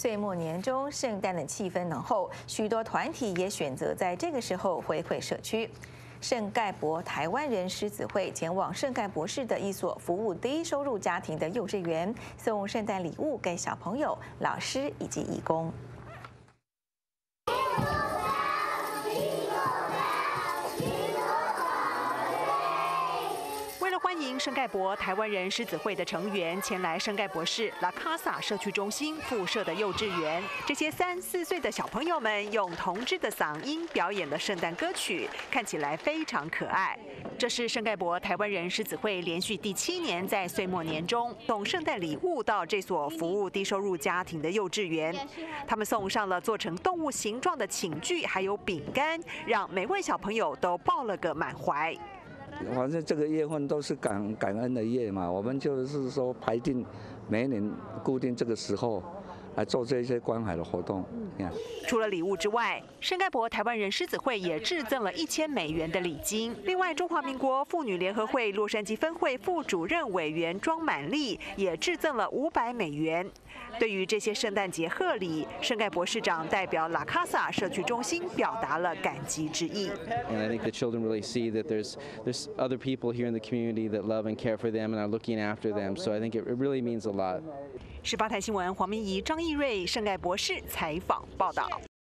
岁末年终，圣诞的气氛浓厚，许多团体也选择在这个时候回馈社区。圣盖博台湾人狮子会前往圣盖博士的一所服务低收入家庭的幼稚园，送圣诞礼物给小朋友、老师以及义工。欢迎圣盖博台湾人狮子会的成员前来圣盖博市拉卡萨社区中心附设的幼稚园。这些三四岁的小朋友们用童稚的嗓音表演的圣诞歌曲，看起来非常可爱。这是圣盖博台湾人狮子会连续第七年在岁末年中送圣诞礼物到这所服务低收入家庭的幼稚园。他们送上了做成动物形状的寝具，还有饼干，让每位小朋友都抱了个满怀。反正这个月份都是感感恩的月嘛，我们就是说排定每年固定这个时候来做这些关怀的活动。除了礼物之外，圣盖博台湾人狮子会也致赠了一千美元的礼金。另外，中华民国妇女联合会洛杉矶分会副主任委员庄满丽也致赠了五百美元。对于这些圣诞节贺礼，圣盖博市长代表拉卡萨社区中心表达了感激之意。And I think the children really see that there's there's other people here in the community that love and care for them and are looking after them. So I think it really means a lot. 十八台新闻黄明仪、张义瑞、圣盖博士采访报道。